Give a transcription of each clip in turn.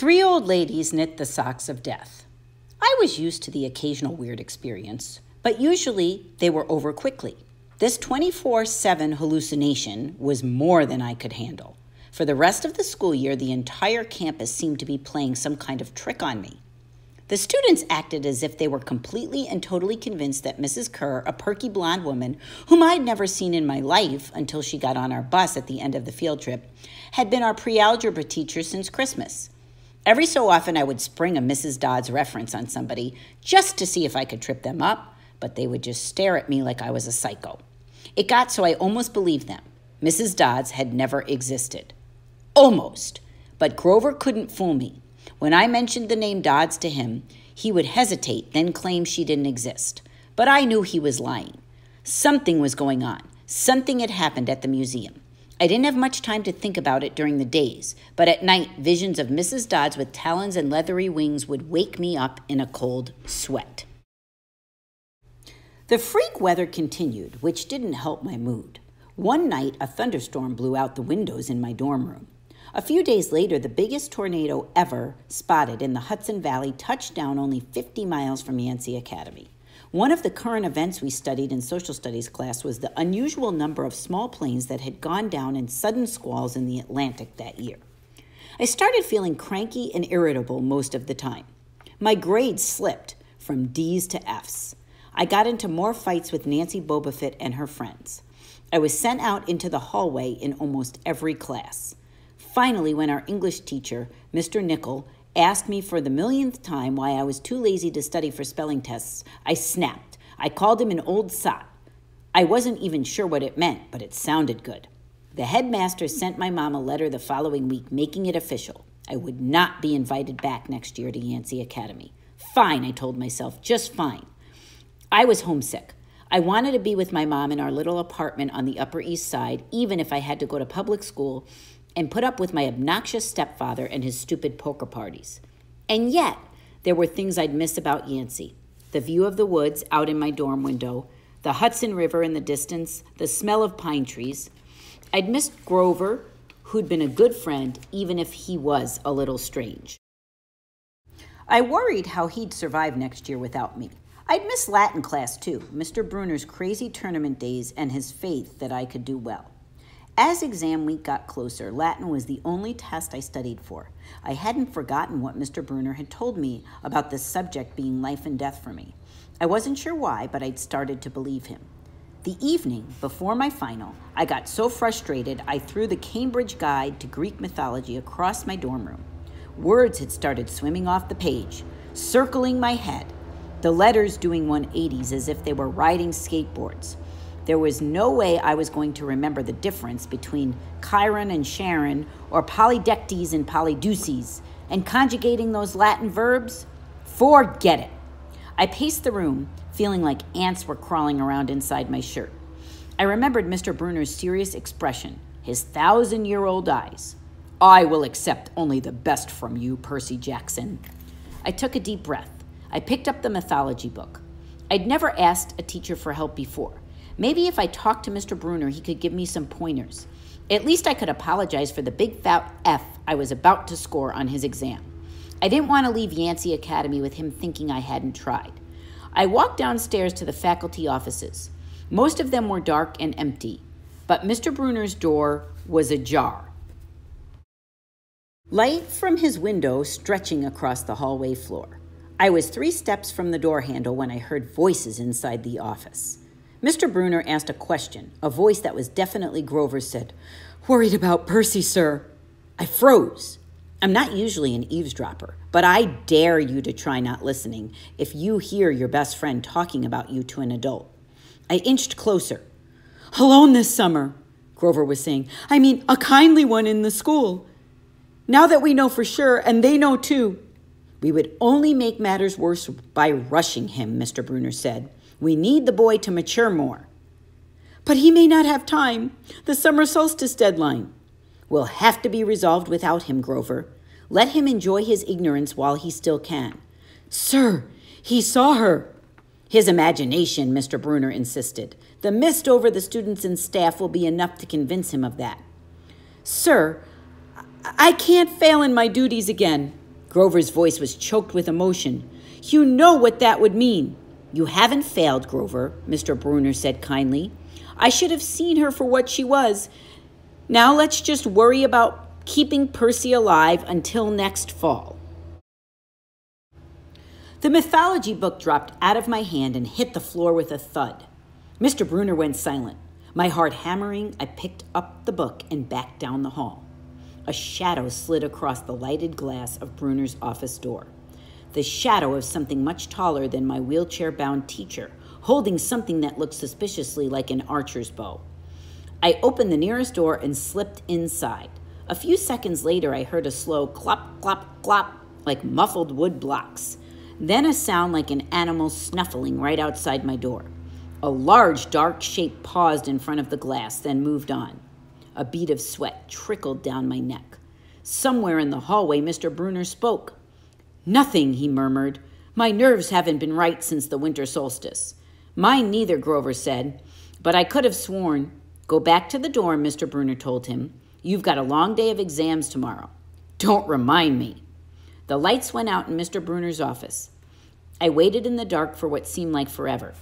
Three old ladies knit the socks of death. I was used to the occasional weird experience, but usually they were over quickly. This 24 7 hallucination was more than I could handle. For the rest of the school year, the entire campus seemed to be playing some kind of trick on me. The students acted as if they were completely and totally convinced that Mrs. Kerr, a perky blonde woman whom I'd never seen in my life until she got on our bus at the end of the field trip, had been our pre algebra teacher since Christmas. Every so often, I would spring a Mrs. Dodds reference on somebody just to see if I could trip them up, but they would just stare at me like I was a psycho. It got so I almost believed them. Mrs. Dodds had never existed. Almost. But Grover couldn't fool me. When I mentioned the name Dodds to him, he would hesitate, then claim she didn't exist. But I knew he was lying. Something was going on. Something had happened at the museum. I didn't have much time to think about it during the days, but at night, visions of Mrs. Dodds with talons and leathery wings would wake me up in a cold sweat. The freak weather continued, which didn't help my mood. One night, a thunderstorm blew out the windows in my dorm room. A few days later, the biggest tornado ever spotted in the Hudson Valley touched down only 50 miles from Yancey Academy. One of the current events we studied in social studies class was the unusual number of small planes that had gone down in sudden squalls in the Atlantic that year. I started feeling cranky and irritable most of the time. My grades slipped from D's to F's. I got into more fights with Nancy Bobofit and her friends. I was sent out into the hallway in almost every class. Finally, when our English teacher, Mr. Nicoll, asked me for the millionth time why I was too lazy to study for spelling tests, I snapped. I called him an old sot. I wasn't even sure what it meant, but it sounded good. The headmaster sent my mom a letter the following week making it official. I would not be invited back next year to Yancey Academy. Fine, I told myself, just fine. I was homesick. I wanted to be with my mom in our little apartment on the Upper East Side, even if I had to go to public school and put up with my obnoxious stepfather and his stupid poker parties. And yet, there were things I'd miss about Yancey the view of the woods out in my dorm window, the Hudson River in the distance, the smell of pine trees. I'd missed Grover, who'd been a good friend, even if he was a little strange. I worried how he'd survive next year without me. I'd miss Latin class too, Mr. Brunner's crazy tournament days and his faith that I could do well. As exam week got closer, Latin was the only test I studied for. I hadn't forgotten what Mr. Brunner had told me about this subject being life and death for me. I wasn't sure why, but I'd started to believe him. The evening before my final, I got so frustrated I threw the Cambridge Guide to Greek mythology across my dorm room. Words had started swimming off the page, circling my head, the letters doing 180s as if they were riding skateboards. There was no way I was going to remember the difference between Chiron and Charon or Polydectes and Polydeuces and conjugating those Latin verbs. Forget it. I paced the room, feeling like ants were crawling around inside my shirt. I remembered Mr. Brunner's serious expression, his thousand year old eyes. I will accept only the best from you, Percy Jackson. I took a deep breath. I picked up the mythology book. I'd never asked a teacher for help before. Maybe if I talked to Mr. Brunner, he could give me some pointers. At least I could apologize for the big fat F I was about to score on his exam. I didn't want to leave Yancey Academy with him thinking I hadn't tried. I walked downstairs to the faculty offices. Most of them were dark and empty, but Mr. Brunner's door was ajar. Light from his window stretching across the hallway floor. I was three steps from the door handle when I heard voices inside the office. Mr. Brunner asked a question. A voice that was definitely Grover's said, Worried about Percy, sir. I froze. I'm not usually an eavesdropper, but I dare you to try not listening if you hear your best friend talking about you to an adult. I inched closer. Alone this summer, Grover was saying. I mean, a kindly one in the school. Now that we know for sure, and they know too, we would only make matters worse by rushing him, Mr. Brunner said. We need the boy to mature more. But he may not have time. The summer solstice deadline will have to be resolved without him, Grover. Let him enjoy his ignorance while he still can. Sir, he saw her. His imagination, Mr. Brunner insisted. The mist over the students and staff will be enough to convince him of that. Sir, I can't fail in my duties again. Grover's voice was choked with emotion. You know what that would mean. You haven't failed, Grover, Mr. Brunner said kindly. I should have seen her for what she was. Now let's just worry about keeping Percy alive until next fall. The mythology book dropped out of my hand and hit the floor with a thud. Mr. Brunner went silent. My heart hammering, I picked up the book and backed down the hall. A shadow slid across the lighted glass of Brunner's office door. The shadow of something much taller than my wheelchair bound teacher, holding something that looked suspiciously like an archer's bow. I opened the nearest door and slipped inside. A few seconds later, I heard a slow clop, clop, clop, like muffled wood blocks. Then a sound like an animal snuffling right outside my door. A large, dark shape paused in front of the glass, then moved on. A bead of sweat trickled down my neck. Somewhere in the hallway, Mr. Brunner spoke. Nothing, he murmured. My nerves haven't been right since the winter solstice. Mine neither, Grover said. But I could have sworn. Go back to the dorm, Mr. Brunner told him. You've got a long day of exams tomorrow. Don't remind me. The lights went out in Mr. Brunner's office. I waited in the dark for what seemed like forever.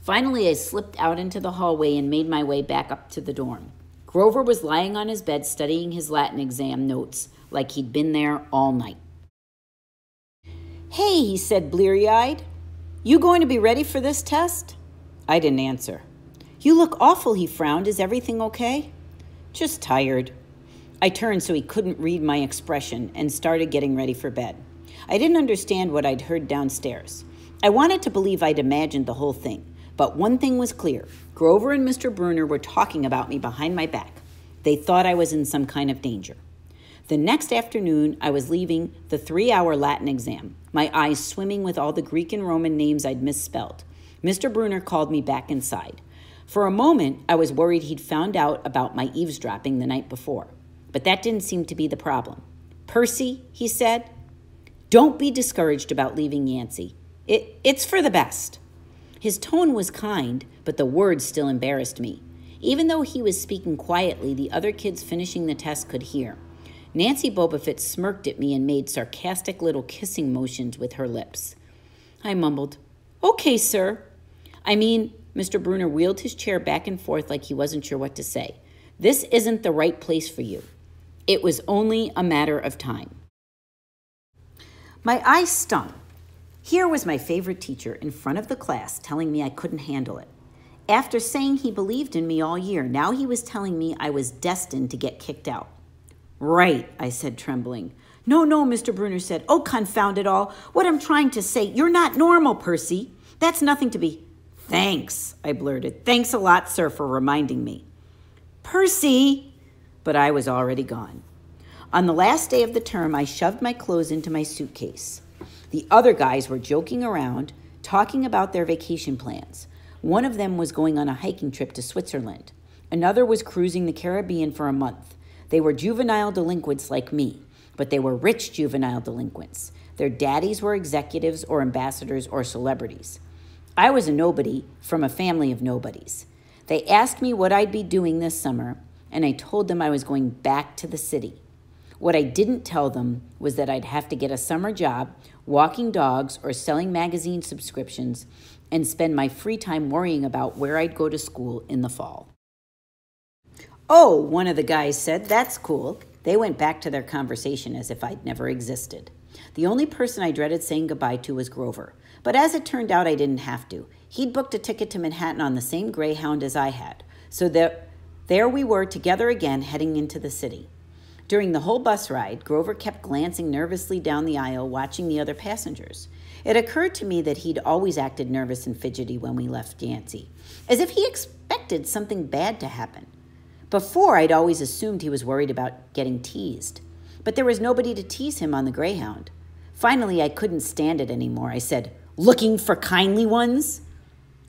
Finally, I slipped out into the hallway and made my way back up to the dorm. Grover was lying on his bed studying his Latin exam notes like he'd been there all night. Hey, he said, bleary eyed. You going to be ready for this test? I didn't answer. You look awful, he frowned. Is everything okay? Just tired. I turned so he couldn't read my expression and started getting ready for bed. I didn't understand what I'd heard downstairs. I wanted to believe I'd imagined the whole thing. But one thing was clear Grover and Mr. Brunner were talking about me behind my back. They thought I was in some kind of danger. The next afternoon, I was leaving the three hour Latin exam, my eyes swimming with all the Greek and Roman names I'd misspelled. Mr. Brunner called me back inside. For a moment, I was worried he'd found out about my eavesdropping the night before. But that didn't seem to be the problem. Percy, he said, don't be discouraged about leaving Yancey. It, it's for the best. His tone was kind, but the words still embarrassed me. Even though he was speaking quietly, the other kids finishing the test could hear. Nancy Bobofit smirked at me and made sarcastic little kissing motions with her lips. I mumbled, Okay, sir. I mean, Mr. Brunner wheeled his chair back and forth like he wasn't sure what to say. This isn't the right place for you. It was only a matter of time. My eyes stung. Here was my favorite teacher in front of the class telling me I couldn't handle it. After saying he believed in me all year, now he was telling me I was destined to get kicked out. Right, I said, trembling. No, no, Mr. Brunner said. Oh, confound it all. What I'm trying to say, you're not normal, Percy. That's nothing to be. Thanks, I blurted. Thanks a lot, sir, for reminding me. Percy! But I was already gone. On the last day of the term, I shoved my clothes into my suitcase. The other guys were joking around, talking about their vacation plans. One of them was going on a hiking trip to Switzerland. Another was cruising the Caribbean for a month. They were juvenile delinquents like me, but they were rich juvenile delinquents. Their daddies were executives or ambassadors or celebrities. I was a nobody from a family of nobodies. They asked me what I'd be doing this summer, and I told them I was going back to the city. What I didn't tell them was that I'd have to get a summer job walking dogs or selling magazine subscriptions and spend my free time worrying about where I'd go to school in the fall. Oh, one of the guys said, that's cool. They went back to their conversation as if I'd never existed. The only person I dreaded saying goodbye to was Grover. But as it turned out, I didn't have to. He'd booked a ticket to Manhattan on the same Greyhound as I had. So there, there we were together again, heading into the city. During the whole bus ride, Grover kept glancing nervously down the aisle, watching the other passengers. It occurred to me that he'd always acted nervous and fidgety when we left Yancey, as if he expected something bad to happen. Before, I'd always assumed he was worried about getting teased, but there was nobody to tease him on the Greyhound. Finally, I couldn't stand it anymore. I said, Looking for kindly ones?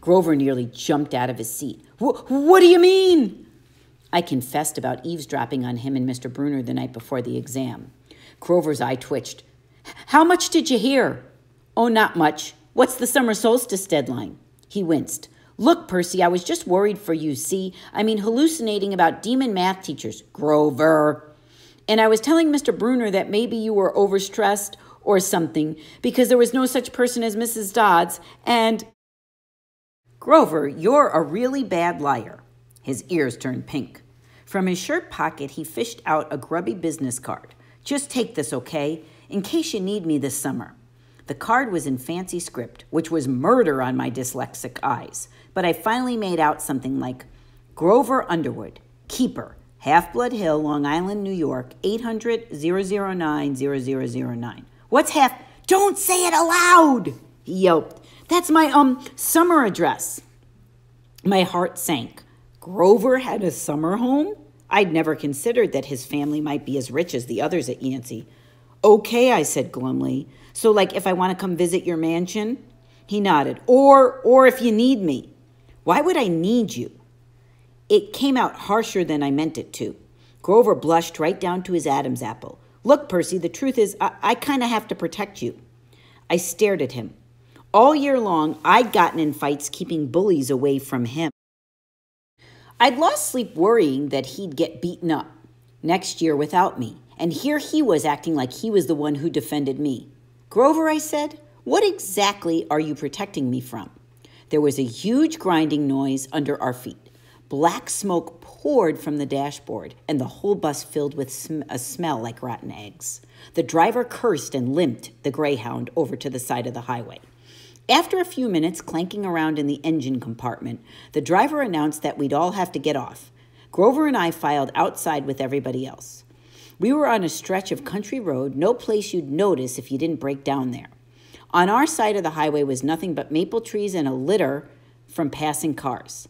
Grover nearly jumped out of his seat. What do you mean? I confessed about eavesdropping on him and Mr. Brunner the night before the exam. Grover's eye twitched. How much did you hear? Oh, not much. What's the summer solstice deadline? He winced. Look, Percy, I was just worried for you, see? I mean, hallucinating about demon math teachers. Grover. And I was telling Mr. Brunner that maybe you were overstressed or something because there was no such person as Mrs. Dodds, and. Grover, you're a really bad liar. His ears turned pink. From his shirt pocket, he fished out a grubby business card. Just take this, okay? In case you need me this summer. The card was in fancy script, which was murder on my dyslexic eyes, but I finally made out something like Grover Underwood, Keeper, Half Blood Hill, Long Island, New York, 800 009 0009. What's half? Don't say it aloud, he yelped. That's my, um, summer address. My heart sank. Grover had a summer home? I'd never considered that his family might be as rich as the others at Yancey. Okay, I said glumly. So, like, if I want to come visit your mansion? He nodded. Or, or if you need me. Why would I need you? It came out harsher than I meant it to. Grover blushed right down to his Adam's apple. Look, Percy, the truth is, I, I kind of have to protect you. I stared at him. All year long, I'd gotten in fights keeping bullies away from him. I'd lost sleep worrying that he'd get beaten up next year without me, and here he was acting like he was the one who defended me. Grover, I said, what exactly are you protecting me from? There was a huge grinding noise under our feet. Black smoke poured from the dashboard, and the whole bus filled with sm a smell like rotten eggs. The driver cursed and limped the Greyhound over to the side of the highway. After a few minutes clanking around in the engine compartment, the driver announced that we'd all have to get off. Grover and I filed outside with everybody else. We were on a stretch of country road, no place you'd notice if you didn't break down there. On our side of the highway was nothing but maple trees and a litter from passing cars.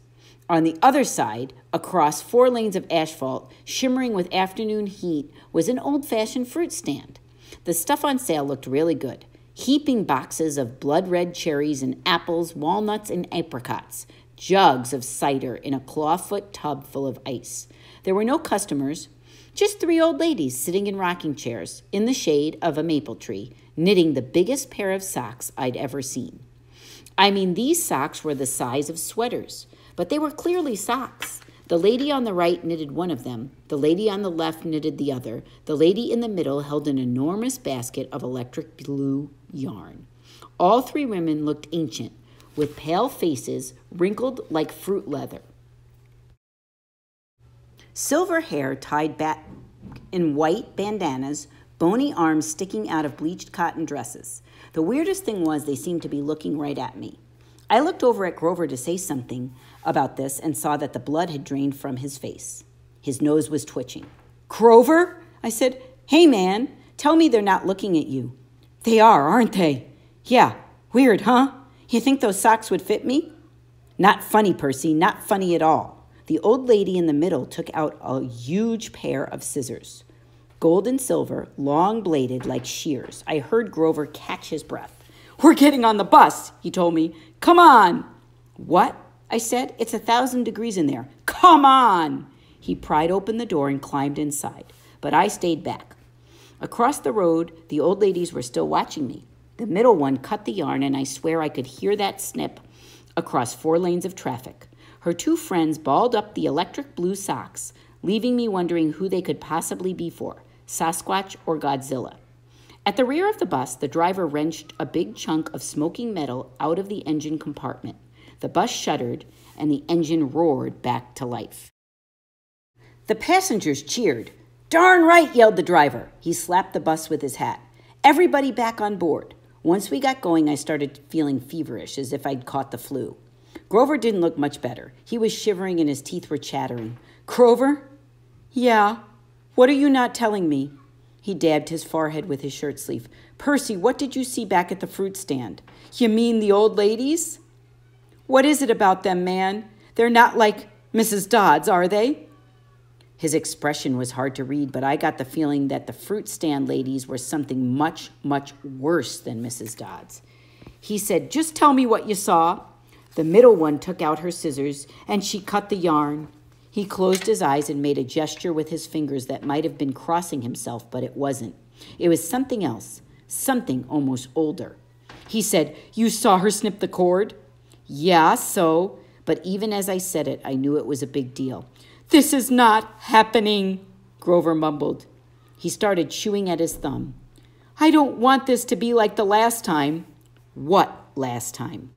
On the other side, across four lanes of asphalt, shimmering with afternoon heat, was an old fashioned fruit stand. The stuff on sale looked really good heaping boxes of blood red cherries and apples, walnuts, and apricots, jugs of cider in a clawfoot tub full of ice. There were no customers, just three old ladies sitting in rocking chairs in the shade of a maple tree, knitting the biggest pair of socks I'd ever seen. I mean, these socks were the size of sweaters, but they were clearly socks. The lady on the right knitted one of them, the lady on the left knitted the other, the lady in the middle held an enormous basket of electric blue yarn. All three women looked ancient, with pale faces wrinkled like fruit leather. Silver hair tied back in white bandanas, bony arms sticking out of bleached cotton dresses. The weirdest thing was they seemed to be looking right at me. I looked over at Grover to say something about this and saw that the blood had drained from his face. His nose was twitching. Grover? I said, Hey man, tell me they're not looking at you. They are, aren't they? Yeah, weird, huh? You think those socks would fit me? Not funny, Percy, not funny at all. The old lady in the middle took out a huge pair of scissors. Gold and silver, long bladed like shears. I heard Grover catch his breath. We're getting on the bus, he told me. Come on. What? I said. It's a thousand degrees in there. Come on. He pried open the door and climbed inside, but I stayed back. Across the road, the old ladies were still watching me. The middle one cut the yarn, and I swear I could hear that snip across four lanes of traffic. Her two friends balled up the electric blue socks, leaving me wondering who they could possibly be for Sasquatch or Godzilla. At the rear of the bus, the driver wrenched a big chunk of smoking metal out of the engine compartment. The bus shuddered, and the engine roared back to life. The passengers cheered. Darn right, yelled the driver. He slapped the bus with his hat. Everybody back on board. Once we got going, I started feeling feverish, as if I'd caught the flu. Grover didn't look much better. He was shivering and his teeth were chattering. Grover? Yeah. What are you not telling me? He dabbed his forehead with his shirt sleeve. Percy, what did you see back at the fruit stand? You mean the old ladies? What is it about them, man? They're not like Mrs. Dodds, are they? His expression was hard to read, but I got the feeling that the fruit stand ladies were something much, much worse than Mrs. Dodds. He said, Just tell me what you saw. The middle one took out her scissors and she cut the yarn. He closed his eyes and made a gesture with his fingers that might have been crossing himself, but it wasn't. It was something else, something almost older. He said, You saw her snip the cord? Yeah, so. But even as I said it, I knew it was a big deal. This is not happening, Grover mumbled. He started chewing at his thumb. I don't want this to be like the last time. What last time?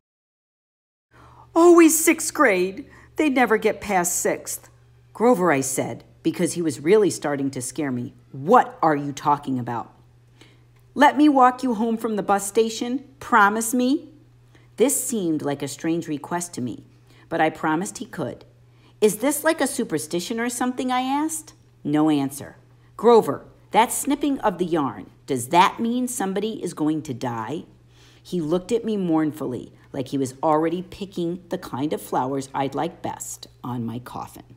Always sixth grade. They'd never get past sixth. Grover, I said, because he was really starting to scare me. What are you talking about? Let me walk you home from the bus station. Promise me. This seemed like a strange request to me, but I promised he could. Is this like a superstition or something? I asked. No answer. Grover, that snipping of the yarn, does that mean somebody is going to die? He looked at me mournfully, like he was already picking the kind of flowers I'd like best on my coffin.